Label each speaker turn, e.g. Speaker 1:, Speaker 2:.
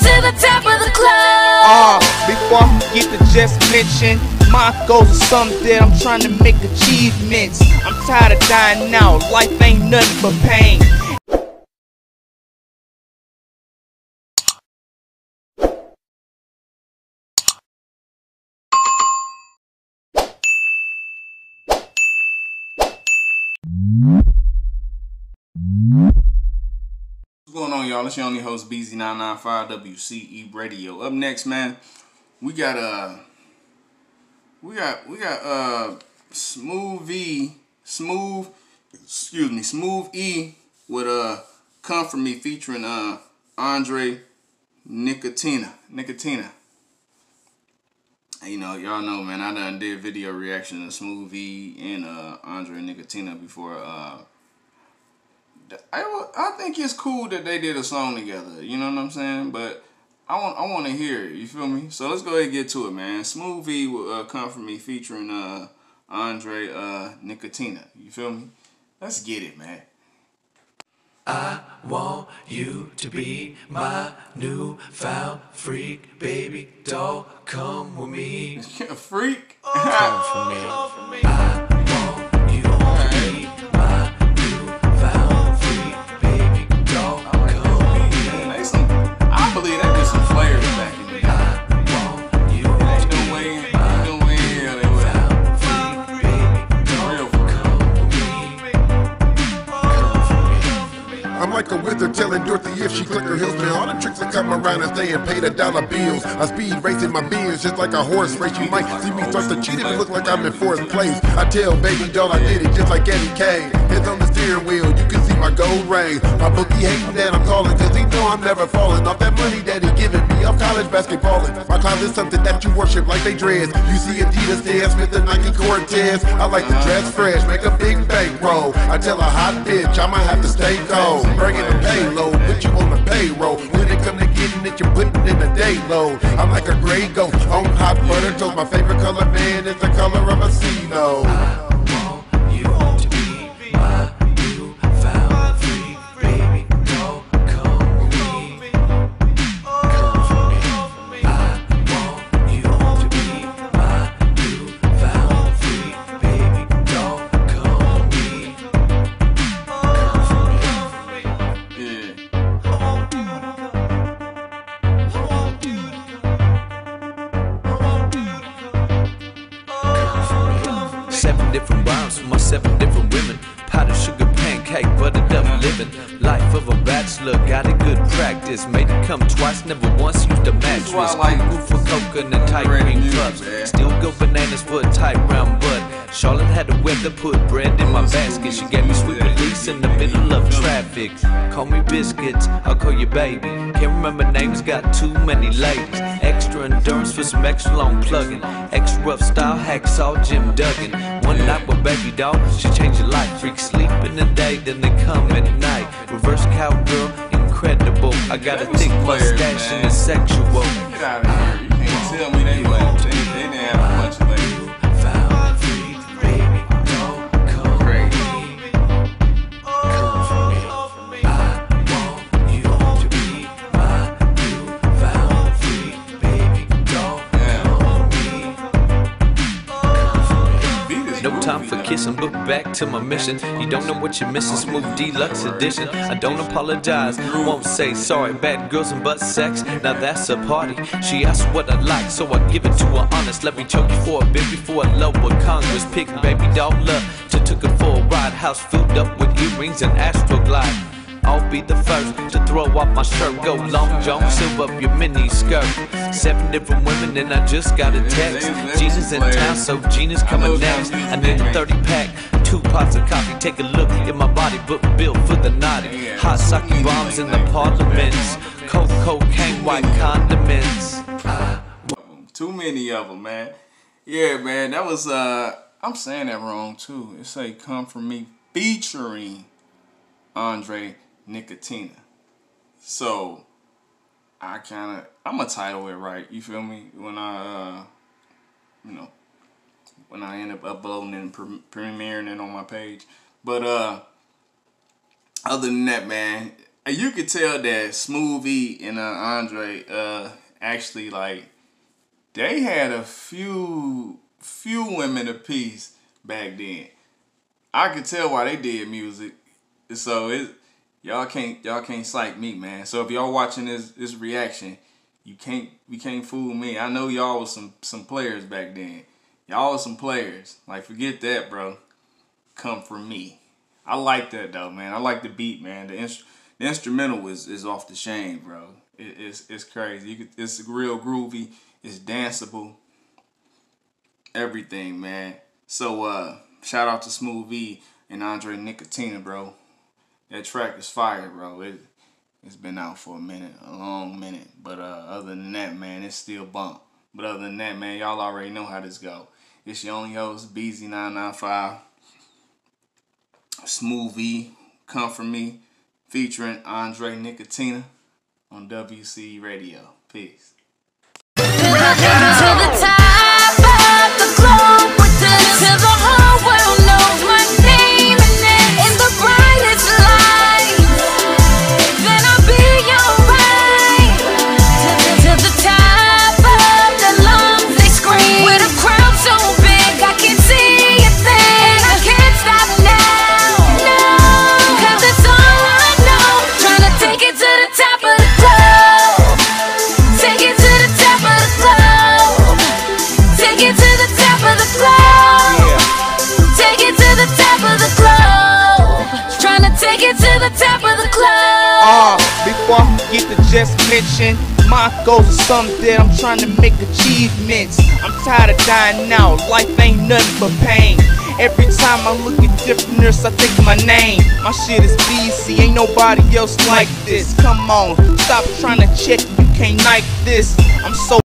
Speaker 1: to the top of the club.
Speaker 2: Uh, before I forget to just mention, my goals are something that I'm trying to make achievements. I'm tired of dying now, life ain't nothing but pain.
Speaker 3: Y'all? It's your only host, Bizzie995 WCE Radio. Up next, man, we got uh we got we got uh Smooth E, Smooth, excuse me, Smooth E with uh Come For Me featuring uh Andre Nickatina. Nickatina. You know, y'all know, man, I done did video reaction to Smooth E and uh Andre Nickatina before uh I, I think it's cool that they did a song together. You know what I'm saying? But I want I want to hear it. You feel me? So let's go ahead and get to it, man. Smoov-E will uh, come from me featuring uh Andre uh Nickatina. You feel me? Let's get it, man.
Speaker 4: I want you to be my new found freak, baby doll. Come with me. Freak. Come for me.
Speaker 5: I Wizard telling Dorothy if she click her heels, man. All the tricks that come around and stay and pay the dollar bills. I speed racing my beers just like a horse race. You might see me start to cheat if it look like I'm in fourth place. I tell baby doll I did it just like Eddie Kane. Hands on the steering wheel, you can see my gold ring. My bookie hating that I'm calling, cause he know I'm never falling off that money that he giving me. I'm college basketballing. My closet's something that you worship like they dreads. You see Adidas dance with the Nike Cortez. I like to dress fresh, make a big bankroll. I tell a hot bitch I might have to stay cold. Bringing the put you on the payroll. When it come to getting it, you're putting in a day load. I'm like a gray goat on hot butter toast. My favorite color, man, is the color of a sea
Speaker 4: Seven different rhymes for my seven different women. Powdered sugar pancake, buttered up living. Life of a bachelor, got a good practice. Made it come twice, never once used a mattress.
Speaker 3: like
Speaker 4: Cuckoo for coconut tight green cups. Still go bananas for a tight round butt. Charlotte had to weather, put bread in my basket. She gave me sweet release in the middle of traffic. Call me biscuits, I'll call you baby. Can't remember names, got too many ladies. Extra endurance for some extra long plugging. Extra rough style, hacksaw Jim Duggan. One night with baby doll, she changed your life. Freak sleep in the day, then they come at night. Reverse cowgirl, incredible. I got a thick mustache and a sexual.
Speaker 3: Get out of here. You can't tell me they. They, they didn't have
Speaker 4: No time for kissing, but back to my mission. You don't know what you're missing, smooth deluxe edition. I don't apologize, won't say sorry. Bad girls and butt sex, now that's a party. She asked what I like, so I give it to her honest. Let me choke you for a bit before I lower Congress. Pick baby doll love, to took her for a ride. House filled up with earrings and Astroglide. I'll be the first to throw off my shirt. Go long john, silver up your mini skirt. Seven different women, and I just got a text. Gina's in town, so Gina's coming next. I need a 30 pack, two pots of coffee. Take a look at my body, book built for the naughty. Hot sake bombs in the parliaments. Cold cocaine, white condiments.
Speaker 3: Too many of them, man. Yeah, man. That was uh, I'm saying that wrong too. It say "Come from Me" featuring Andre Nickatina. So I kind of I'm gonna title it right. You feel me? When I uh, you know, when I end up uploading and pre- premiering it on my page. But uh, other than that, man, you could tell that Smoov-E and uh, Andre uh actually like they had a few few women apiece back then. I could tell why they did music. So it y'all can't y'all can't psych me, man. So if y'all watching this this reaction, you can't you can't fool me. I know y'all was some some players back then. Y'all was some players. Like forget that, bro. Come from me. I like that though, man. I like the beat, man. The inst- the instrumental is is off the chain, bro. It, it's it's crazy. Could, it's real groovy. It's danceable. Everything, man. So uh, shout out to Smoov-E and Andre Nickatina, bro. That track is fire, bro. It it's been out for a minute, a long minute. But uh, other than that, man, it's still bump. But other than that, man, y'all already know how this go. It's your only host, Bizzie995. Smooth V, Come For Me, featuring Andre Nickatina on WC Radio. Peace.
Speaker 2: Uh, before I forget to just mention, my goals are something that I'm trying to make achievements. I'm tired of dying out, life ain't nothing but pain. Every time I look at different nurse, I think of my name. My shit is BC, ain't nobody else like this. Come on, stop trying to check, you can't like this. I'm so